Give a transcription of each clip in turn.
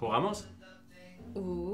¿Jugamos? Uh.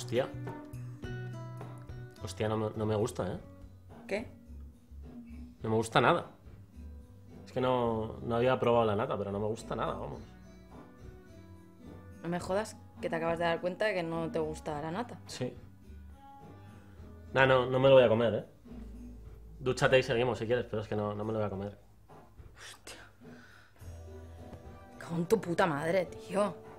Hostia. Hostia, no me, gusta, ¿eh? ¿Qué? No me gusta nada. Es que no, había probado la nata, pero no me gusta nada, vamos. No me jodas que te acabas de dar cuenta de que no te gusta la nata. Sí. Nah, no, no me lo voy a comer, ¿eh? Dúchate y seguimos si quieres, pero es que no, no me lo voy a comer. Hostia. Con tu puta madre, tío.